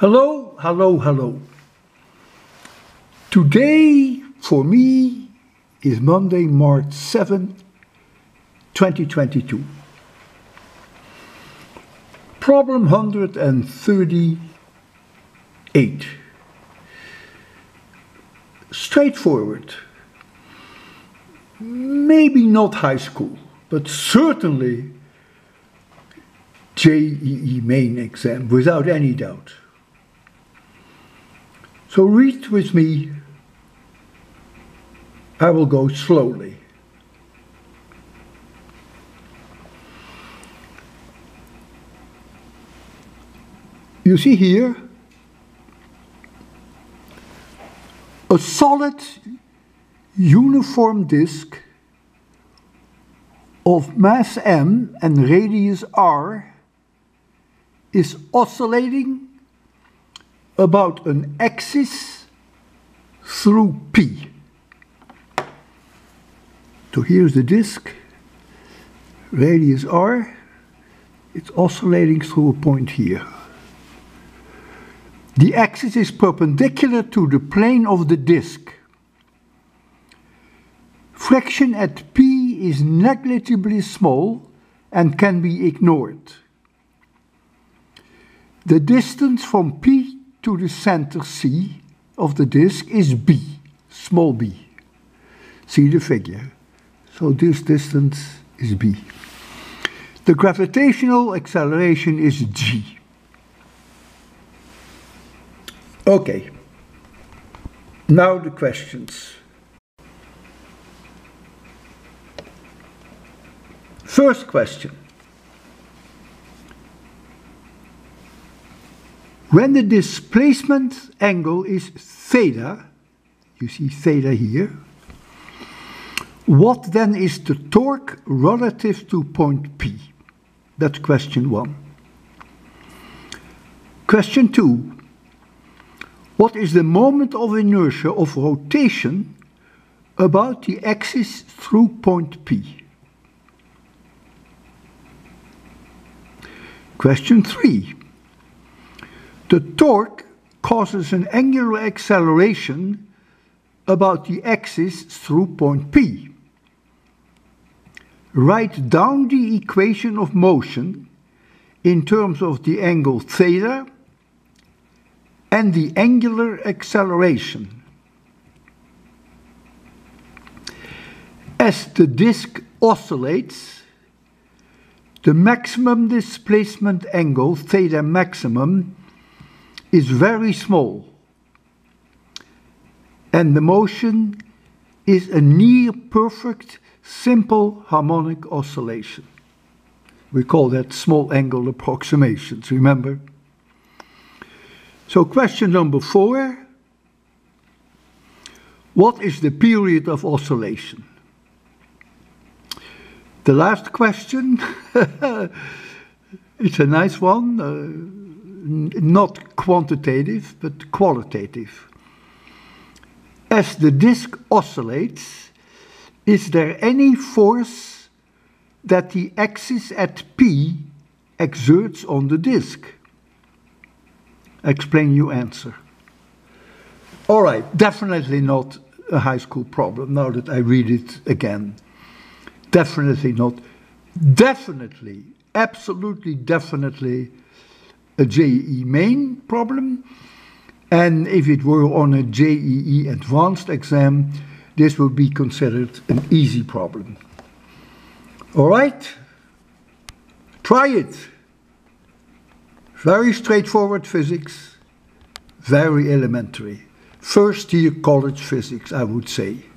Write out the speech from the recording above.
Hello, hello, hello. Today for me is Monday, March 7, 2022. Problem 138. Straightforward. Maybe not high school, but certainly JEE main exam without any doubt. So read with me. I will go slowly. You see here a solid uniform disk of mass m and radius r is oscillating about an axis through P. So here's the disk, radius R, it's oscillating through a point here. The axis is perpendicular to the plane of the disk. Friction at P is negligibly small and can be ignored. The distance from P to the center C of the disk is b, small b. See the figure. So this distance is b. The gravitational acceleration is g. Okay. Now the questions. First question. When the displacement angle is theta, you see theta here, what then is the torque relative to point P? That's question one. Question two, what is the moment of inertia of rotation about the axis through point P? Question three, the torque causes an angular acceleration about the axis through point P. Write down the equation of motion in terms of the angle theta and the angular acceleration. As the disk oscillates, the maximum displacement angle, theta maximum, is very small and the motion is a near perfect simple harmonic oscillation. We call that small angle approximations, remember? So question number four, what is the period of oscillation? The last question, it's a nice one. Uh, not quantitative, but qualitative. As the disk oscillates, is there any force that the axis at P exerts on the disk? Explain your answer. All right, definitely not a high school problem now that I read it again. Definitely not. Definitely, absolutely, definitely a JEE main problem. And if it were on a JEE advanced exam, this would be considered an easy problem. All right? Try it. Very straightforward physics, very elementary. First year college physics, I would say.